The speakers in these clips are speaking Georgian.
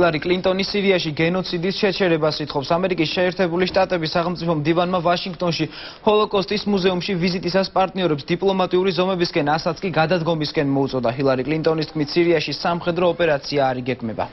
ჰილარი კლინტონი სირიაში გენოციდის შეჩერებას ითხოვს. ამერიკის შეერთებული შტატების სახელმწიფო მდივანმა ვაშინგტონში ჰოლოკოსტის მუზეუმში ვიზიტისას პარტნიორებს დიპლომატიური ზომებისკენ, ასაც კი გადადგომისკენ მოუწოდა. ჰილარი კლინტონის თქმით, სირიაში სამხედრო ოპერაცია არ იგეგმება.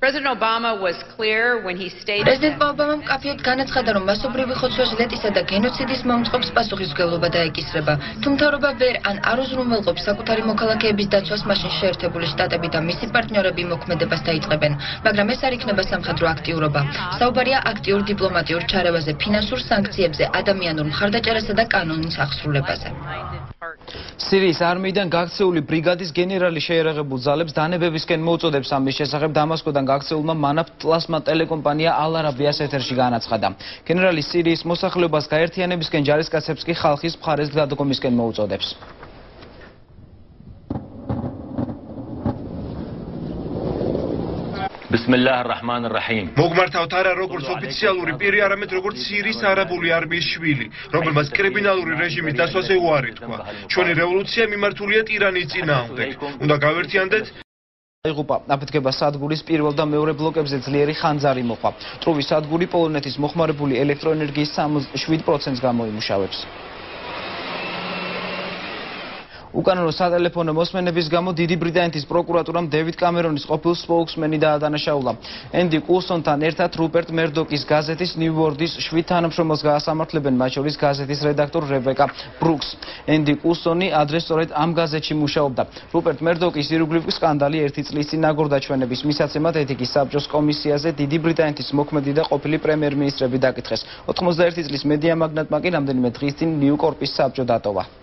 President Obama was clear when he stated President Obama მკაფიოდ განაცხადა, რომ მასობრივი ხოცვა ჟლეტისა და გენოციდის მომწყობს პასუხისმგებლობა დაეკისრება. თუმთავრობა ვერ ან არ უზრუნველყოფს საკუთარი მოქალაქეების დაცვას, მაშინ შეერთებული შტატები და მისი პარტნიორები მოქმედებას დაიწყებენ, მაგრამ ეს არ იქნება სამხედრო აქტიურობა. საუბარია აქტიურ დიპლომატიურ ჩარევაზე, ფინანსურ სანქციებზე, ადამიანურ მხარდაჭერასა და კანონის აღსრულებაზე. სირიის არმიიდან გაქცეული ბრიგადის გენერალი შეერაღებულ ძალებს დანებებისკენ მოუწოდებს ამის შესახებ დამასკოდან გაქცეულმა მანაფ პლასმა ტელეკომპანია ალარაბიას ეთერში განაცხადა. გენერალი სირიის მოსახლეობას გაერთიანებისკენ ჯარისკაცებს კი ხალხის მხარეს გადადგომისკენ მოუწოდებს. ბისმილლაჰ რაჰმან რაჰიმ მოგმართავთ არა როგორც ოფიციალური პირი არამედ როგორც სირიის არაბული არმიის შვილი რომელმაც კრიმინალური რეჟიმის დასვაზე უარი თქვა ჩვენი რევოლუცია მიმართულია ტირანის წინააღმდეგ. უნდა გავერთიანდეთ. აიღუპა აფეთქება სადგურის პირველ და მეორე ბლოკებზე ძლიერი ხანძარი მოხვა. ტრუვის სადგური პოლონეთის მოხმარებული ელექტროენერგიის 67%-ს გამოიმუშავებს. უკანონო სატელეფონო მოსმენების გამო დიდი ბრიტანეთის პროკურატურამ დევიდ კამერონის ყოფილ სპოუქსმენი დაადანაშაულა. ენდი კულსონთან ერთად რუპერტ მერდოკის გაზეთის ნიუ-ვორდის შვიდ თანამშრომელს გაასამართლებენ, მათ შორის გაზეთის რედაქტორ რებეკა ბრუკს. ენდი კულსონი ადრესწორედ ამ გაზეთში მუშაობდა. რუპერტ მერდოკის ირგვლივ სკანდალი ერთი წლის წინ აგორდაჩვენების მისაცემად ეთიკის საბჭოს კომისიაზე დიდი ბრიტანეთის მოქმედი და ყოფილი პრემიერ-მინისტრები დაკითხეს. 91 წლის მედია მაგნატმა კი რამდენიმე დღის წინ ნიუ-კორპის საბჭო დატოვა.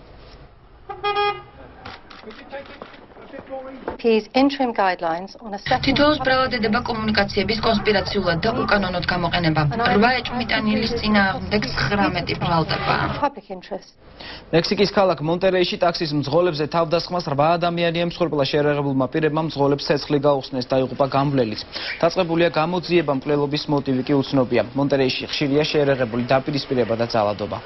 თითოეულს ბრალადედება კომუნიკაციების კონსპირაციულად და უკანონოდ გამოყენება. 8 ეჭმიტანილის წინააღმდეგ 19 ბრალდება. მექსიკის ქალაქ მონტერეიში ტაქსის მძღოლებზე თავდასხმას 8 ადამიანი ემსხვერპლა შეერაღებულმა პირებმა მძღოლებს ცეცხლი გაუხსნეს და იღუპა გამბლელიც. დაწყებულია გამოძიება მკვლელობის მოტივი კი უცნობია. მონტერეიში ხშირია შეერაღებული დაპირისპირება და ძალადობა.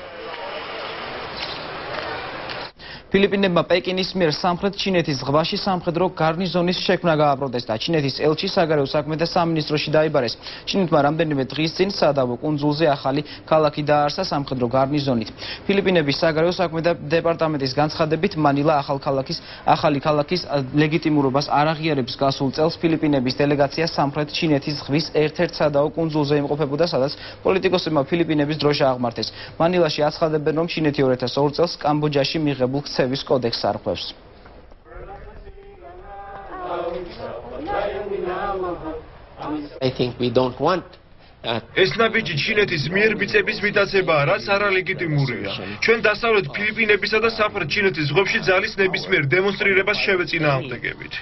ფილიპინებმა პეკინის მიერ სამხრეთ ჩინეთის ზღვაში სამხედრო გარნიზონის შექმნა გააპროტესტა. ჩინეთის ელჩი საგარეო საქმეთა სამინისტროში დაიბარეს. ჩინეთმა რამდენიმე დღის წინ სადავო კუნძულზე ახალი ქალაქი დაარსა სამხედრო გარნიზონით. ფილიპინების საგარეო საქმეთა დეპარტამენტის განცხადებით, მანილა ახალ ქალაქის ახალი ქალაქის ლეგიტიმურობას არ აღიარებს გასულ წელს ფილიპინების დელეგაცია სამხრეთ ჩინეთის ზღვის ერთ-ერთ სადავო კუნძულზე იმყოფებოდა, სადაც პოლიტიკოსებმა ფილიპინების დროშა აღმართეს. მანილაში აცხადებენ, რომ ჩინეთი 2002 წელს კამბოჯაში მიღებულ ქცევის კოდექსს არღვევს. I think we don't want ეს ნაბიჯი ჩინეთის მიერ მიწების მიტაცებაა, რაც არალეგიტიმურია. ჩვენ დასავლეთ ფილიპინებისა და სამხრეთ ჩინეთის ზღვებში ძალის ნებისმიერ დემონსტრირებას შევეწინააღმდეგებით.